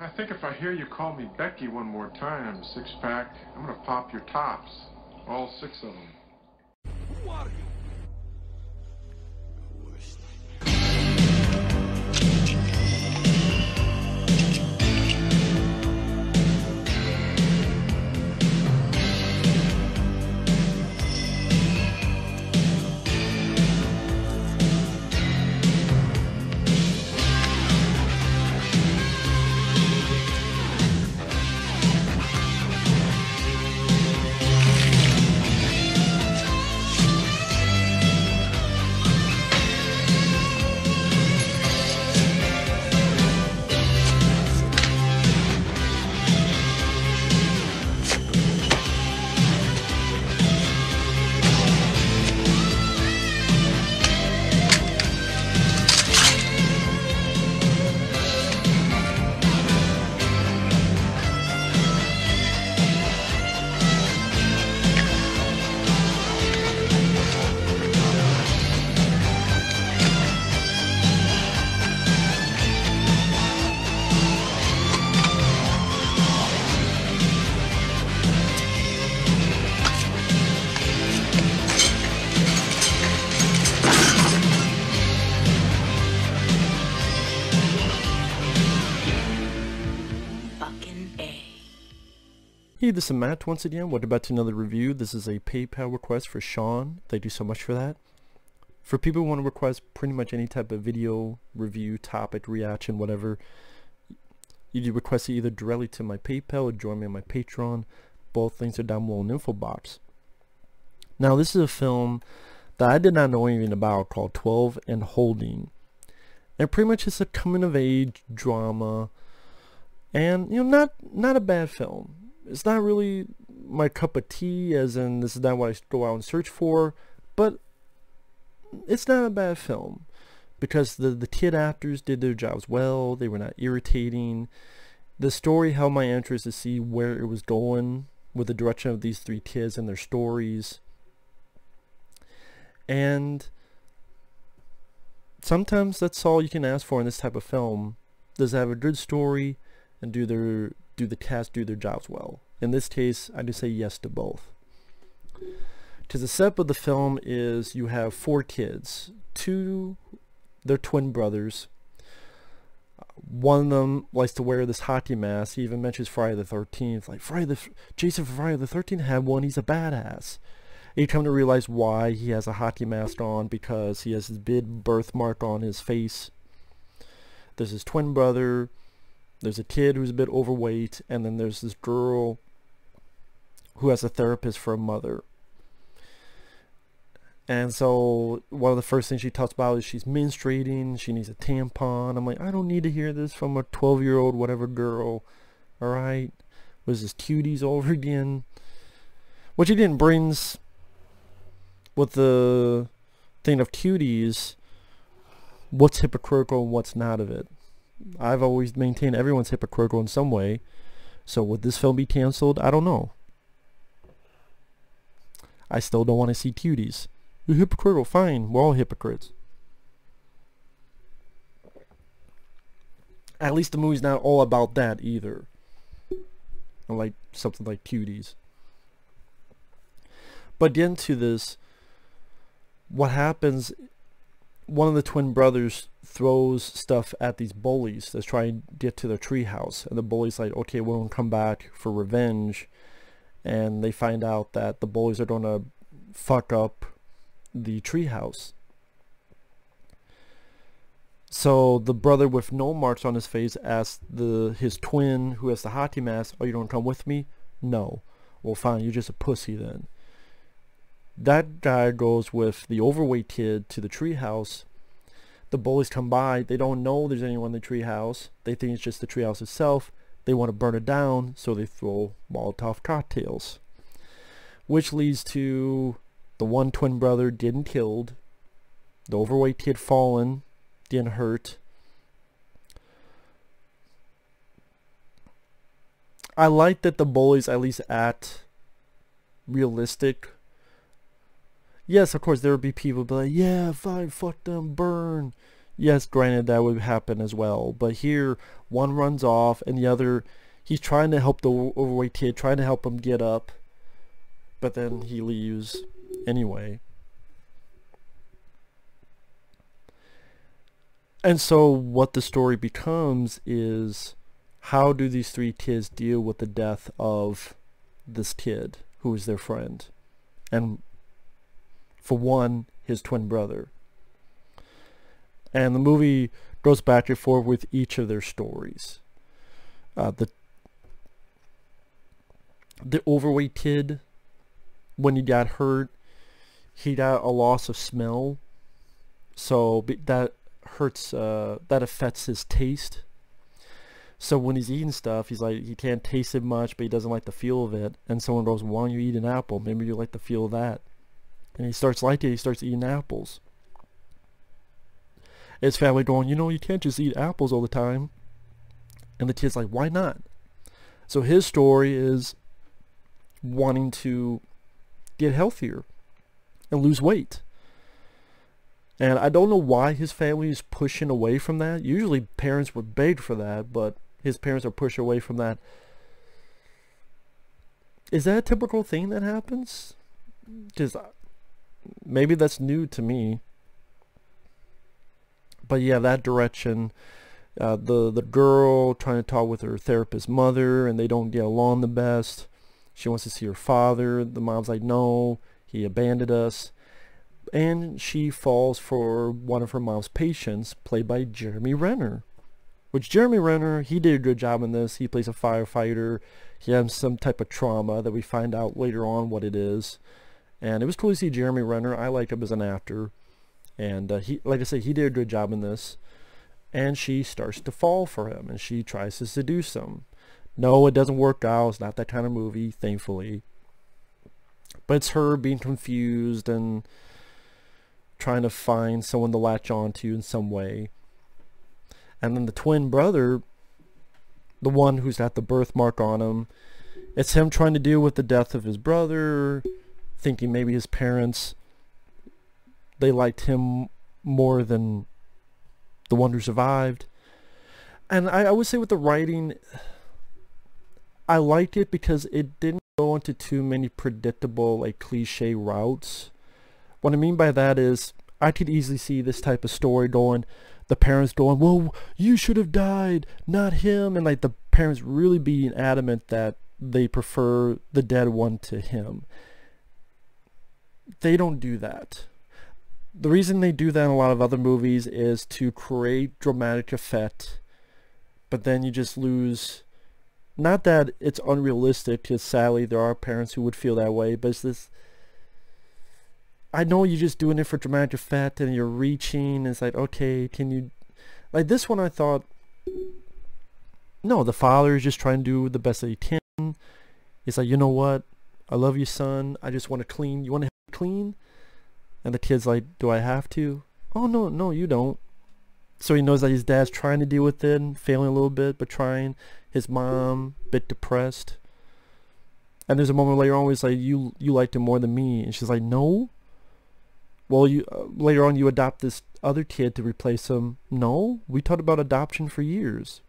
I think if I hear you call me Becky one more time, six pack, I'm gonna pop your tops. All six of them. Hey, this is Matt once again. What about another review. This is a PayPal request for Sean. Thank you so much for that. For people who want to request pretty much any type of video, review, topic, reaction, whatever, you can request it either directly to my PayPal or join me on my Patreon. Both links are down below in the info box. Now, this is a film that I did not know anything about called 12 and Holding. And pretty much it's a coming of age drama and you know not not a bad film it's not really my cup of tea as in this is not what i go out and search for but it's not a bad film. Because the the kid actors did their jobs well they were not irritating. The story held my interest to see where it was going with the direction of these three kids and their stories. And sometimes that's all you can ask for in this type of film. Does it have a good story and do their do the cast do their jobs well. In this case, I do say yes to both. Because the setup of the film is you have four kids, two, they're twin brothers. One of them likes to wear this hockey mask. He even mentions Friday the 13th. Like Friday the Jason from Friday the 13th had one. He's a badass. And you come to realize why he has a hockey mask on because he has this big birthmark on his face. There's his twin brother there's a kid who's a bit overweight, and then there's this girl who has a therapist for a mother. And so one of the first things she talks about is she's menstruating, she needs a tampon. I'm like, I don't need to hear this from a 12 year old whatever girl. Alright? Was this cuties over again? Which again brings with the thing of cuties, what's hypocritical and what's not of it. I've always maintained everyone's hypocritical in some way. So would this film be canceled? I don't know. I still don't want to see cuties. You're hypocritical. Fine. We're all hypocrites. At least the movie's not all about that either. Like something like cuties. But get to this. What happens one of the twin brothers throws stuff at these bullies that's trying to get to their treehouse. And the bully's like, okay, we're to come back for revenge. And they find out that the bullies are going to fuck up the treehouse. So the brother with no marks on his face asks the his twin who has the hockey mask, are you going to come with me? No. Well, fine, you're just a pussy then. That guy goes with the overweight kid to the treehouse. The bullies come by. They don't know there's anyone in the treehouse. They think it's just the treehouse itself. They want to burn it down, so they throw Molotov cocktails. Which leads to the one twin brother getting killed. The overweight kid fallen, getting hurt. I like that the bullies at least act realistic yes, of course, there would be people be like, yeah, fine, fuck them, burn. yes, granted that would happen as well. But here, one runs off and the other, he's trying to help the overweight kid, trying to help him get up. But then he leaves anyway. And so what the story becomes is how do these three kids deal with the death of this kid who is their friend? And for one, his twin brother. And the movie goes back and forth with each of their stories. Uh, the the overweight kid, when he got hurt, he got a loss of smell, so that hurts. Uh, that affects his taste. So when he's eating stuff, he's like he can't taste it much, but he doesn't like the feel of it. And someone goes, "Why don't you eat an apple? Maybe you like the feel of that." And he starts liking it. He starts eating apples. His family going, you know, you can't just eat apples all the time. And the kid's like, why not? So his story is wanting to get healthier and lose weight. And I don't know why his family is pushing away from that. Usually parents would beg for that, but his parents are pushing away from that. Is that a typical thing that happens? Because maybe that's new to me. But yeah, that direction. Uh, the the girl trying to talk with her therapist mother, and they don't get along the best. She wants to see her father. The mom's like, no, he abandoned us. And she falls for one of her mom's patients, played by Jeremy Renner. Which Jeremy Renner, he did a good job in this. He plays a firefighter. He has some type of trauma that we find out later on what it is. And it was cool to see Jeremy Renner. I like him as an actor. And uh, he, like I said, he did a good job in this. And she starts to fall for him, and she tries to seduce him. No, it doesn't work out. It's not that kind of movie, thankfully. But it's her being confused and trying to find someone to latch onto in some way. And then the twin brother, the one who's got the birthmark on him, it's him trying to deal with the death of his brother, thinking maybe his parents they liked him more than the one who survived. And I, I would say with the writing, I liked it because it didn't go into too many predictable, like cliche routes. What I mean by that is I could easily see this type of story going, the parents going, well, you should have died, not him. And like the parents really being adamant that they prefer the dead one to him they don't do that. The reason they do that in a lot of other movies is to create dramatic effect, but then you just lose. Not that it's unrealistic, because sadly there are parents who would feel that way, but it's this. I know you're just doing it for dramatic effect, and you're reaching. it's like, okay, can you, like this one? I thought, no, the father is just trying to do the best that he can. It's like, you know what? I love you, son. I just want to clean. You want to clean? And the kid's like, do I have to? Oh, no, no, you don't. So he knows that his dad's trying to deal with it and failing a little bit, but trying. His mom, bit depressed. And there's a moment later on where he's like, you, you liked him more than me. And she's like, no. Well, you uh, later on you adopt this other kid to replace him. No, we talked about adoption for years.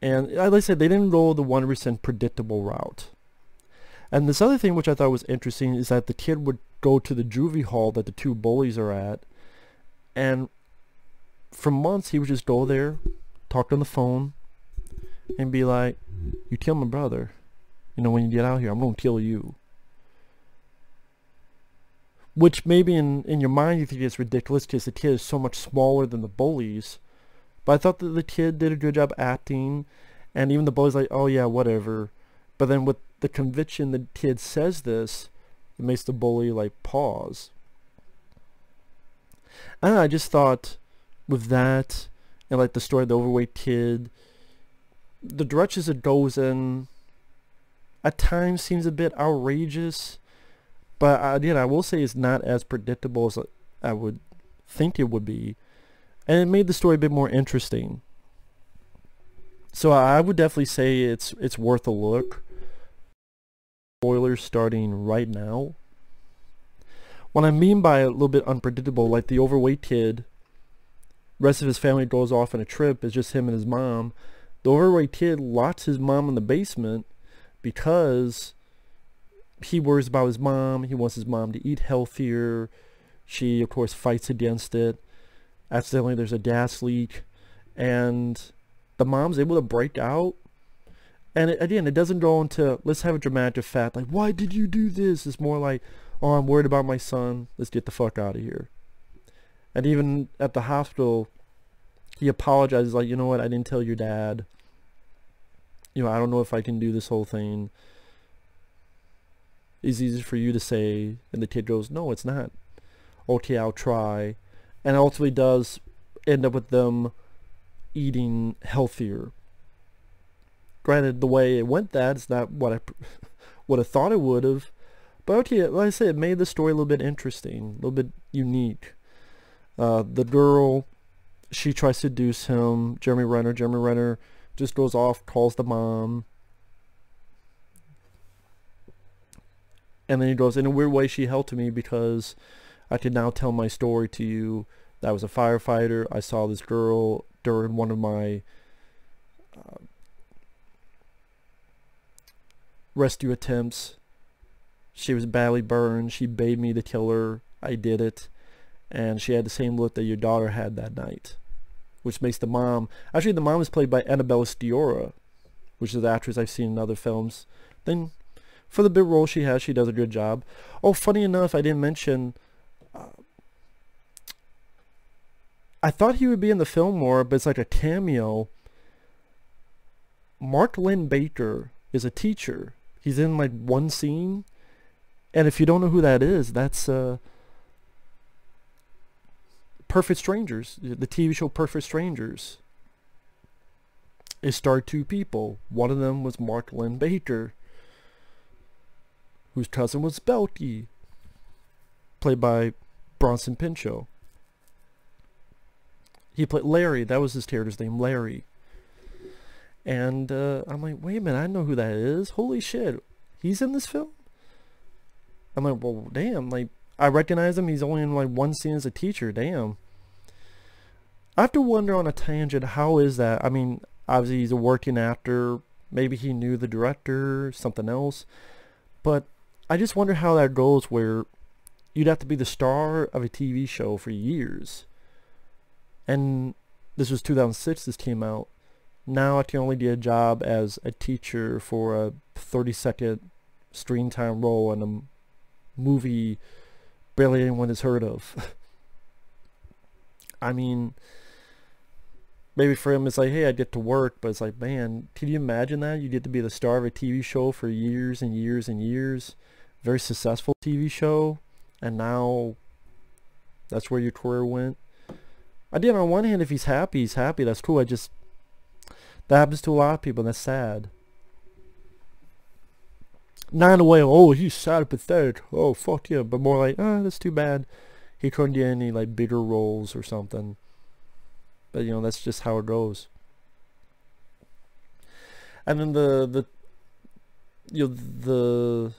And like I said, they didn't go the 100% predictable route. And this other thing which I thought was interesting is that the kid would go to the juvie hall that the two bullies are at, and for months he would just go there, talk on the phone, and be like, "You kill my brother. You know when you get out here, I'm gonna kill you." Which maybe in in your mind you think is ridiculous because the kid is so much smaller than the bullies, but I thought that the kid did a good job acting, and even the bullies like, "Oh yeah, whatever." But then with the conviction the kid says this, it makes the bully like pause. And I just thought with that and like the story of the overweight kid, the directions it goes in at times seems a bit outrageous. But uh, again, I will say it's not as predictable as I would think it would be. And it made the story a bit more interesting. So I would definitely say it's it's worth a look spoilers starting right now. what I mean by a little bit unpredictable, like the overweight kid, rest of his family goes off on a trip, it's just him and his mom. The overweight kid locks his mom in the basement because he worries about his mom. He wants his mom to eat healthier. She, of course, fights against it. Accidentally, there's a gas leak. And the mom's able to break out. And it, again, it doesn't go into, let's have a dramatic effect. Like, why did you do this? It's more like, oh, I'm worried about my son. Let's get the fuck out of here. And even at the hospital, he apologizes like, you know what, I didn't tell your dad. You know, I don't know if I can do this whole thing. It's easy for you to say. And the kid goes, no, it's not. Okay, I'll try. And ultimately does end up with them eating healthier. Granted, the way it went that is not what I would have thought it would have. But okay, like I said, it made the story a little bit interesting, a little bit unique. Uh, the girl, she tries to seduce him. Jeremy Renner. Jeremy Renner just goes off, calls the mom. And then he goes, in a weird way, she helped me because I could now tell my story to you. I was a firefighter. I saw this girl during one of my uh, rescue attempts. She was badly burned. She begged me to kill her. I did it. And she had the same look that your daughter had that night. Which makes the mom... Actually, the mom is played by Annabella Sciorra, which is the actress I've seen in other films. Then for the bit role she has, she does a good job. Oh, funny enough, I didn't mention. Uh, I thought he would be in the film more, but it's like a cameo. Mark Linn-Baker is a teacher. He's in like one scene, and if you don't know who that is, that's uh, Perfect Strangers, the TV show Perfect Strangers. It starred two people. One of them was Mark Linn-Baker whose cousin was Balki, played by Bronson Pinchot. He played Larry, that was his character's name, Larry. And uh, I'm like, wait a minute, I know who that is. Holy shit, he's in this film? I'm like, well, damn, like, I recognize him. He's only in like one scene as a teacher. Damn. I have to wonder on a tangent, how is that? I mean, obviously he's a working actor. Maybe he knew the director, something else. But I just wonder how that goes where you'd have to be the star of a TV show for years. And this was 2006 this came out. Now I can only get a job as a teacher for a 30 second screen time role in a movie barely anyone has heard of. I mean, maybe for him it's like, hey, I get to work, but it's like, man, can you imagine that? You get to be the star of a TV show for years and years and years very successful TV show, and now that's where your career went. I did on one hand, if he's happy, he's happy. That's cool. I just that happens to a lot of people, and that's sad. Not in a way, oh, he's sad, pathetic. Oh, fuck yeah, but more like, oh, that's too bad. He couldn't get any like bigger roles or something. But you know, that's just how it goes. And then the the you know the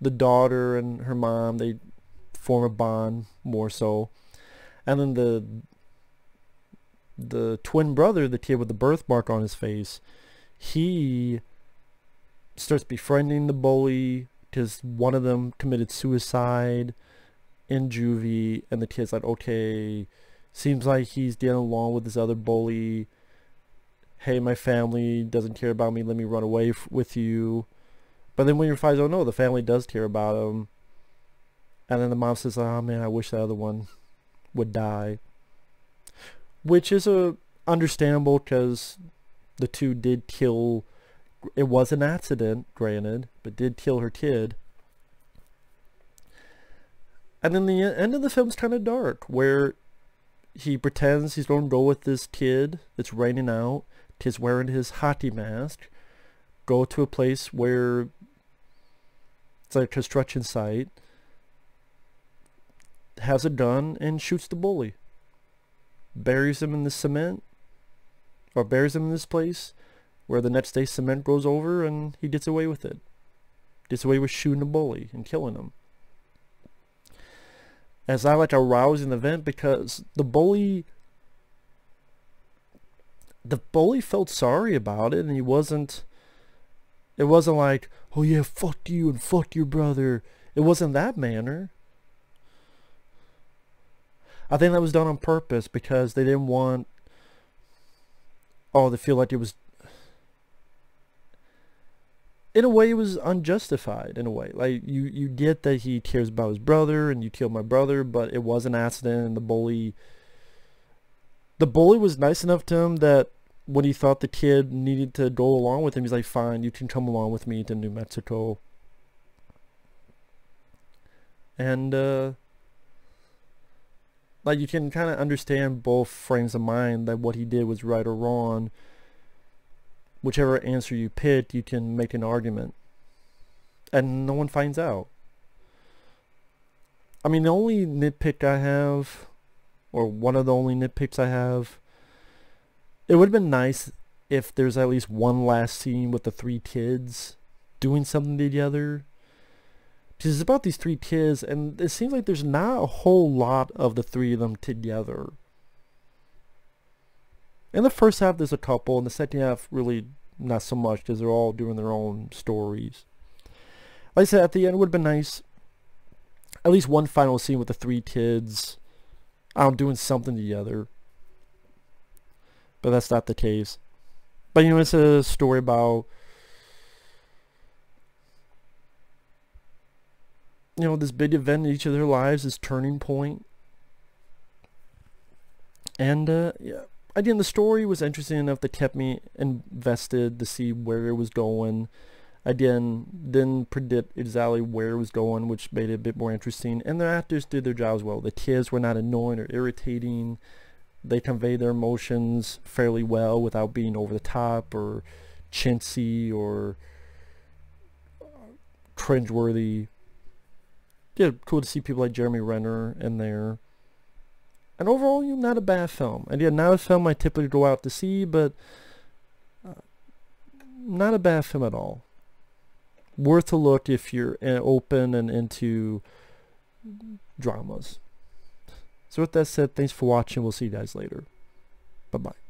the daughter and her mom they form a bond more so and then the the twin brother the kid with the birthmark on his face he starts befriending the bully because one of them committed suicide in juvie and the kid's like okay seems like he's getting along with this other bully hey my family doesn't care about me let me run away with you but then when you realize, oh no, the family does care about him. And then the mom says, oh man, I wish that other one would die. Which is a understandable because the two did kill, it was an accident, granted, but did kill her kid. And then the end of the film's kind of dark, where he pretends he's going to go with this kid. It's raining out. Kid's wearing his hockey mask. Go to a place where it's like a construction site, has a gun and shoots the bully. Buries him in the cement, or buries him in this place where the next day cement goes over and he gets away with it. Gets away with shooting a bully and killing him. as I like a rousing event because the bully the bully felt sorry about it and he wasn't it wasn't like oh yeah fuck you and fuck your brother it wasn't that manner I think that was done on purpose because they didn't want oh they feel like it was in a way it was unjustified in a way. Like you you get that he cares about his brother and you killed my brother but it was an accident and the bully the bully was nice enough to him that when he thought the kid needed to go along with him he's like fine you can come along with me to new mexico. And uh like you can kind of understand both frames of mind that what he did was right or wrong whichever answer you pick, you can make an argument. And no one finds out. I mean, the only nitpick I have, or one of the only nitpicks I have, it would have been nice if there's at least one last scene with the three kids doing something together. Because it's about these three kids, and it seems like there's not a whole lot of the three of them together. In the first half, there's a couple. In the second half, really not so much because they're all doing their own stories. Like I said, at the end, it would have been nice. At least one final scene with the three kids out doing something together. But that's not the case. But, you know, it's a story about... You know, this big event in each of their lives, this turning point. And, uh, yeah again, the story was interesting enough that kept me invested to see where it was going. Again, didn't predict exactly where it was going, which made it a bit more interesting. And the actors did their jobs well. The kids were not annoying or irritating. They conveyed their emotions fairly well without being over the top or chintzy or cringeworthy. Yeah, cool to see people like Jeremy Renner in there and overall, you not a bad film. And yeah, not a film I typically go out to see, but uh, not a bad film at all. Worth a look if you're uh, open and into dramas. So with that said, thanks for watching. We'll see you guys later. Bye-bye.